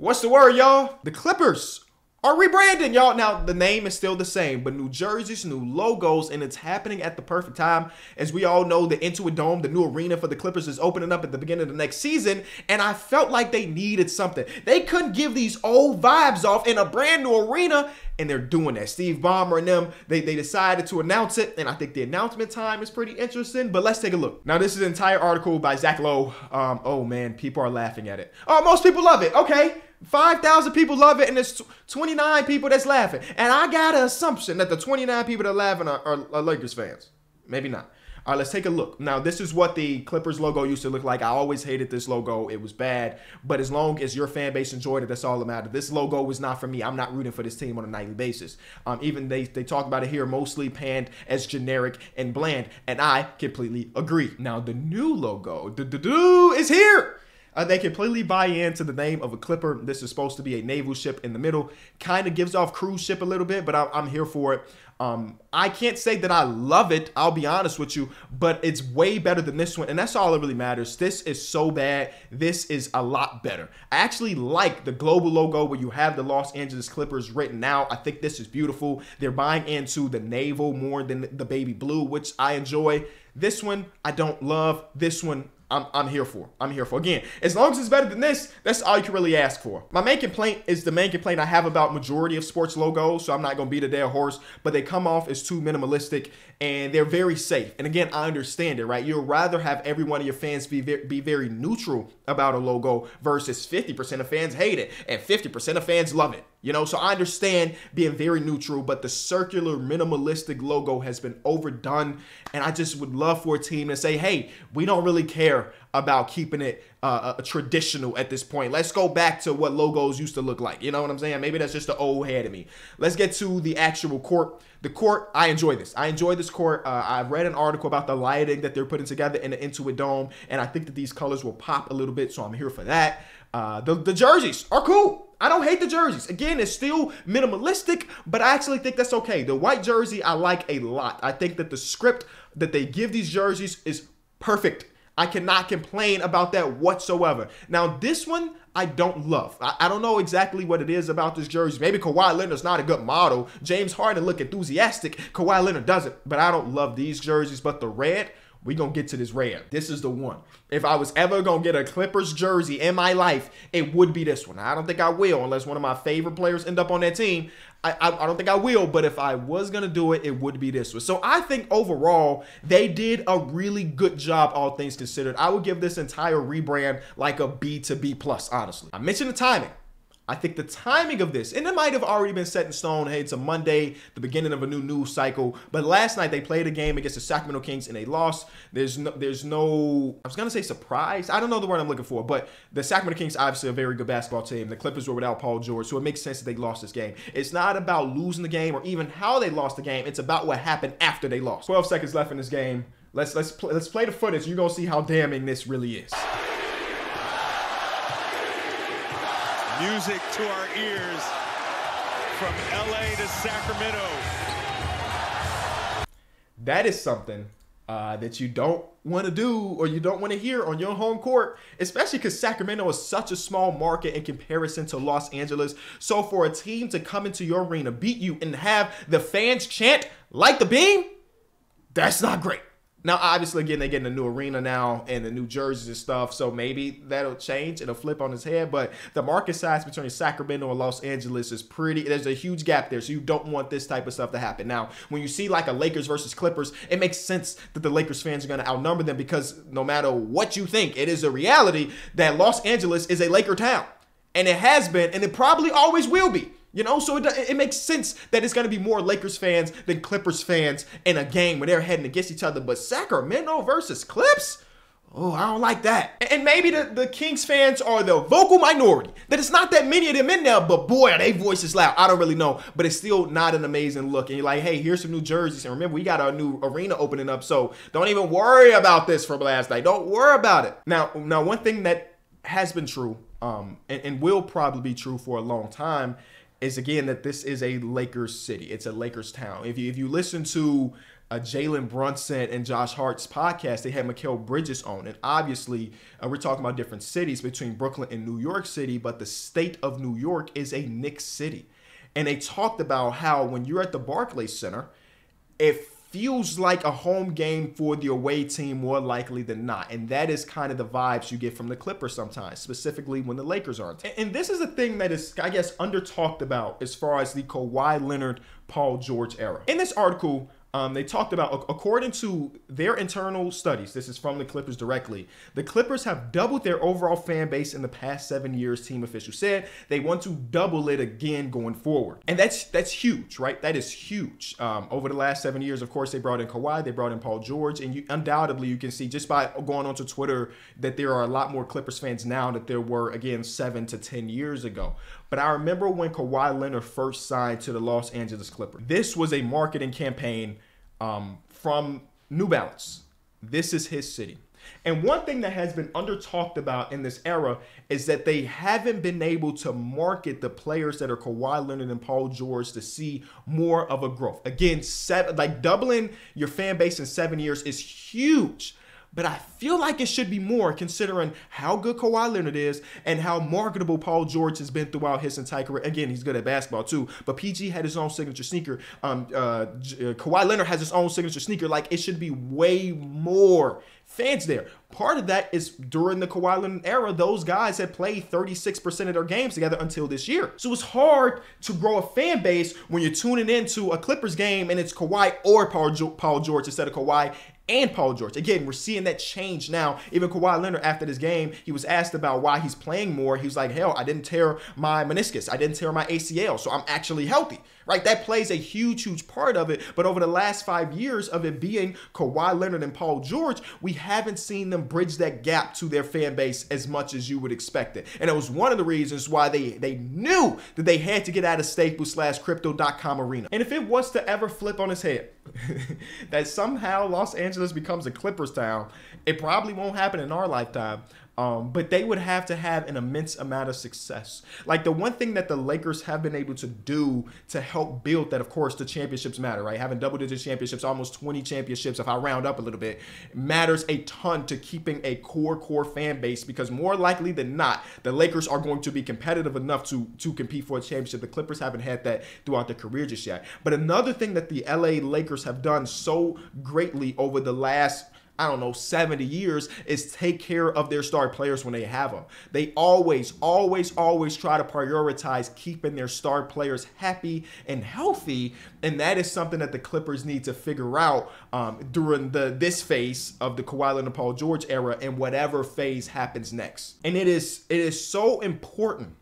What's the word, y'all? The Clippers are rebranding, y'all. Now, the name is still the same, but new jerseys, new logos, and it's happening at the perfect time. As we all know, the Intuit Dome, the new arena for the Clippers, is opening up at the beginning of the next season, and I felt like they needed something. They couldn't give these old vibes off in a brand new arena, and they're doing that. Steve Ballmer and them, they, they decided to announce it, and I think the announcement time is pretty interesting, but let's take a look. Now, this is an entire article by Zach Lowe. Um, oh, man, people are laughing at it. Oh, most people love it. Okay. 5,000 people love it, and there's 29 people that's laughing. And I got an assumption that the 29 people that are laughing are, are, are Lakers fans. Maybe not. All right, let's take a look. Now, this is what the Clippers logo used to look like. I always hated this logo. It was bad. But as long as your fan base enjoyed it, that's all that mattered. This logo was not for me. I'm not rooting for this team on a nightly basis. Um, even they, they talk about it here, mostly panned as generic and bland. And I completely agree. Now, the new logo, the do is here. Uh, they completely buy into the name of a clipper. This is supposed to be a naval ship in the middle. Kind of gives off cruise ship a little bit, but I, I'm here for it. Um, I can't say that I love it. I'll be honest with you, but it's way better than this one, and that's all that really matters. This is so bad. This is a lot better. I actually like the global logo where you have the Los Angeles Clippers written out. I think this is beautiful. They're buying into the naval more than the baby blue, which I enjoy. This one I don't love. This one I'm, I'm here for. I'm here for. Again, as long as it's better than this, that's all you can really ask for. My main complaint is the main complaint I have about majority of sports logos, so I'm not going to beat a dead horse, but they come off as too minimalistic and they're very safe. And again, I understand it, right? You'd rather have every one of your fans be, very, be very neutral about a logo versus 50% of fans hate it and 50% of fans love it. You know, so I understand being very neutral, but the circular minimalistic logo has been overdone. And I just would love for a team to say, hey, we don't really care about keeping it uh, traditional at this point. Let's go back to what logos used to look like. You know what I'm saying? Maybe that's just the old head of me. Let's get to the actual court. The court, I enjoy this. I enjoy this court. Uh, I read an article about the lighting that they're putting together in the Intuit Dome, and I think that these colors will pop a little bit, so I'm here for that. Uh, the, the jerseys are cool. I don't hate the jerseys. Again, it's still minimalistic, but I actually think that's okay. The white jersey I like a lot. I think that the script that they give these jerseys is perfect. I cannot complain about that whatsoever. Now, this one I don't love. I, I, don't know exactly what it is about this jersey. Maybe Kawhi Leonard's not a good model. James Harden look enthusiastic. Kawhi Leonard doesn't. But I don't love these jerseys. But the red, we gonna get to this red. This is the one. If I was ever gonna get a Clippers jersey in my life, it would be this one. I don't think I will, unless one of my favorite players end up on that team. I, I, I don't think I will, but if I was gonna do it, it would be this one. So I think overall they did a really good job, all things considered. I would give this entire rebrand like a B to B plus, honestly. I mentioned the timing. I think the timing of this, and it might have already been set in stone. Hey, it's a Monday, the beginning of a new news cycle. But last night they played a game against the Sacramento Kings and they lost. There's no, there's no, I was gonna say surprise. I don't know the word I'm looking for, but the Sacramento Kings obviously a very good basketball team. The Clippers were without Paul George, so it makes sense that they lost this game. It's not about losing the game or even how they lost the game. It's about what happened after they lost. 12 seconds left in this game. Let's let's pl- let's play the footage. You're gonna see how damning this really is. Music to our ears from LA to Sacramento. That is something uh, that you don't want to do or you don't want to hear on your home court, especially because Sacramento is such a small market in comparison to Los Angeles. So for a team to come into your arena, beat you, and have the fans chant light the beam, that's not great. Now, obviously, again, they get in a new arena now and the new jerseys and stuff, so maybe that'll change. It'll flip on his head. But the market size between Sacramento and Los Angeles is pretty. There's a huge gap there, so you don't want this type of stuff to happen. Now, when you see like a Lakers versus Clippers, it makes sense that the Lakers fans are going to outnumber them because no matter what you think, it is a reality that Los Angeles is a Laker town, and it has been, and it probably always will be. You know, so it, it makes sense that it's going to be more Lakers fans than Clippers fans in a game where they're heading against each other. But Sacramento versus Clips? Oh, I don't like that. And maybe the, the Kings fans are the vocal minority. That it's not that many of them in there, but boy, are they voices loud. I don't really know. But it's still not an amazing look. And you're like, hey, here's some new jerseys. And remember, we got our new arena opening up. So don't even worry about this from last night. Don't worry about it. Now, now one thing that has been true, um, and, and will probably be true for a long time, is again that this is a Lakers city. It's a Lakers town. If you if you listen to uh, Jalen Brunson and Josh Hart's podcast, they had Mikal Bridges on. And obviously, uh, we're talking about different cities between Brooklyn and New York City, but the state of New York is a Knicks city. And they talked about how when you're at the Barclays Center, it feels like a home game for the away team more likely than not. And that is kind of the vibes you get from the Clippers sometimes, specifically when the Lakers aren't. And this is a thing that is, I guess, under talked about as far as the Kawhi Leonard, Paul George era. In this article, um, they talked about, according to their internal studies, this is from the Clippers directly, the Clippers have doubled their overall fan base in the past seven years, team officials said. They want to double it again going forward. And that's that's huge, right? That is huge. Um, over the last seven years, of course, they brought in Kawhi, they brought in Paul George, and you undoubtedly you can see just by going onto Twitter that there are a lot more Clippers fans now that there were, again, seven to 10 years ago. But I remember when Kawhi Leonard first signed to the Los Angeles Clippers. This was a marketing campaign um, from New Balance. This is his city. And one thing that has been under talked about in this era is that they haven't been able to market the players that are Kawhi Leonard and Paul George to see more of a growth. Again, seven, like doubling your fan base in seven years is huge but I feel like it should be more considering how good Kawhi Leonard is and how marketable Paul George has been throughout his entire career. Again, he's good at basketball too, but PG had his own signature sneaker. Um, uh, uh, Kawhi Leonard has his own signature sneaker. Like it should be way more fans there. Part of that is during the Kawhi Leonard era, those guys had played 36% of their games together until this year. So it's hard to grow a fan base when you're tuning into a Clippers game and it's Kawhi or Paul George instead of Kawhi and Paul George. Again, we're seeing that change now. Even Kawhi Leonard, after this game, he was asked about why he's playing more. He was like, hell, I didn't tear my meniscus. I didn't tear my ACL. So I'm actually healthy, right? That plays a huge, huge part of it. But over the last five years of it being Kawhi Leonard and Paul George, we haven't seen them bridge that gap to their fan base as much as you would expect it. And it was one of the reasons why they, they knew that they had to get out of Staples slash crypto.com arena. And if it was to ever flip on its head, that somehow Los Angeles becomes a Clippers town. It probably won't happen in our lifetime. Um, but they would have to have an immense amount of success. Like the one thing that the Lakers have been able to do to help build that, of course, the championships matter, right? Having double digit championships, almost 20 championships, if I round up a little bit, matters a ton to keeping a core, core fan base because more likely than not, the Lakers are going to be competitive enough to, to compete for a championship. The Clippers haven't had that throughout their career just yet. But another thing that the LA Lakers have done so greatly over the last I don't know, 70 years is take care of their star players when they have them. They always, always, always try to prioritize keeping their star players happy and healthy. And that is something that the Clippers need to figure out um, during the this phase of the Kawhi Leonard Paul George era and whatever phase happens next. And it is it is so important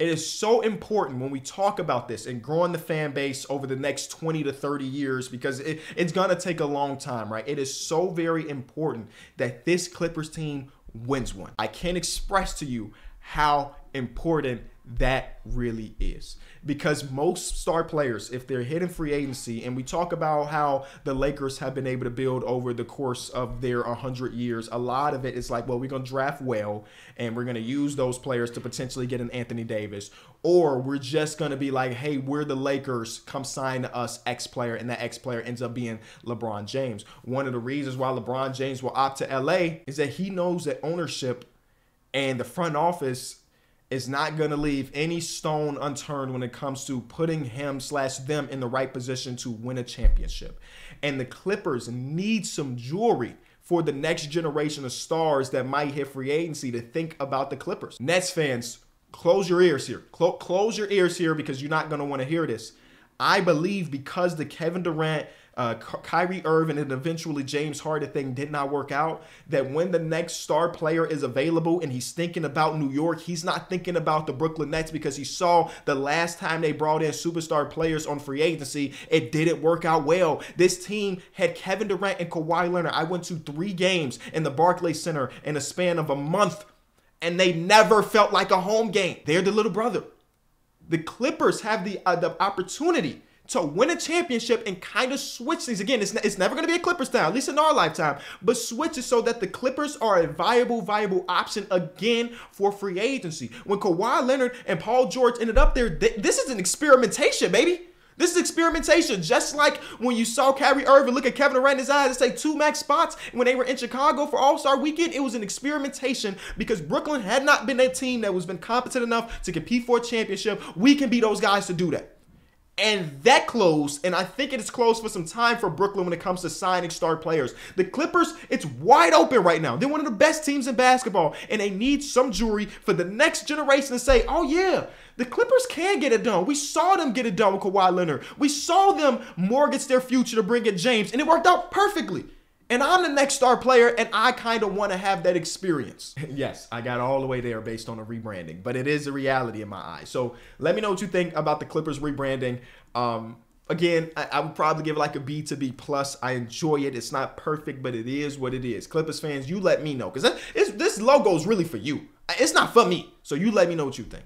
it is so important when we talk about this and growing the fan base over the next 20 to 30 years because it, it's going to take a long time, right? It is so very important that this Clippers team wins one. I can't express to you how important that really is because most star players, if they're hitting free agency, and we talk about how the Lakers have been able to build over the course of their 100 years, a lot of it is like, well, we're going to draft well, and we're going to use those players to potentially get an Anthony Davis, or we're just going to be like, hey, we're the Lakers, come sign us X player, and that X player ends up being LeBron James. One of the reasons why LeBron James will opt to LA is that he knows that ownership and the front office is not going to leave any stone unturned when it comes to putting him slash them in the right position to win a championship. And the Clippers need some jewelry for the next generation of stars that might hit free agency to think about the Clippers. Nets fans, close your ears here. close your ears here because you're not going to want to hear this. I believe because the Kevin Durant uh, Kyrie Irving and eventually James Harden thing did not work out, that when the next star player is available and he's thinking about New York, he's not thinking about the Brooklyn Nets because he saw the last time they brought in superstar players on free agency, it didn't work out well. This team had Kevin Durant and Kawhi Leonard. I went to three games in the Barclays Center in a span of a month, and they never felt like a home game. They're the little brother. The Clippers have the uh, the opportunity to win a championship and kind of switch things. Again, it's, it's never going to be a Clippers style, at least in our lifetime, but switch it so that the Clippers are a viable, viable option again for free agency. When Kawhi Leonard and Paul George ended up there, th- this is an experimentation, baby. This is experimentation, just like when you saw Kyrie Irving look at Kevin Durant in his eyes and say two max spots when they were in Chicago for All Star Weekend. It was an experimentation because Brooklyn had not been a team that was been competent enough to compete for a championship. We can be those guys to do that. And that closed, and I think it is closed for some time for Brooklyn when it comes to signing star players. The Clippers, it's wide open right now. They're one of the best teams in basketball, and they need some jewelry for the next generation to say, oh, yeah, the Clippers can get it done. We saw them get it done with Kawhi Leonard. We saw them mortgage their future to bring in James, and it worked out perfectly. And I'm the next star player, and I kind of want to have that experience. yes, I got all the way there based on the rebranding, but it is a reality in my eyes. So let me know what you think about the Clippers rebranding. Um, again, I, I, would probably give it like a B to B plus. I enjoy it. It's not perfect, but it is what it is. Clippers fans, you let me know because this logo is really for you. It's not for me. So you let me know what you think.